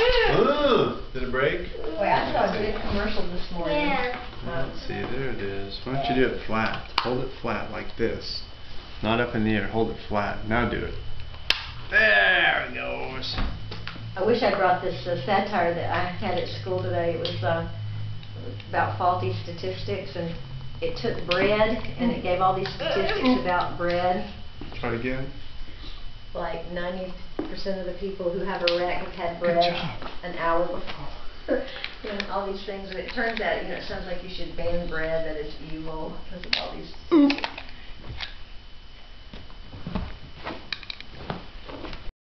Ooh, did it break? Wait, I saw a good commercial this morning. Yeah. Let's see, there it is. Why don't you do it flat? Hold it flat like this. Not up in the air, hold it flat. Now do it. There it goes. I wish I brought this uh, satire that I had at school today. It was uh, about faulty statistics, and it took bread, and it gave all these statistics about bread. Try it again. Like 90% of the people who have a wreck have had bread an hour before. you know, all these things. And it turns out, you know, it sounds like you should ban bread, that it's evil,